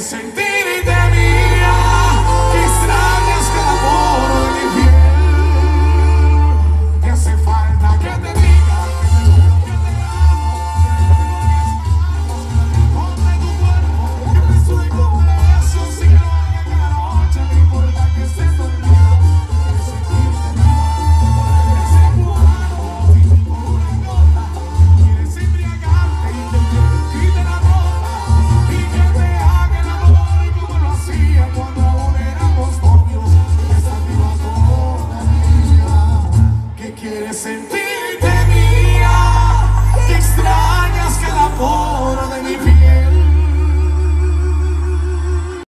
sentir.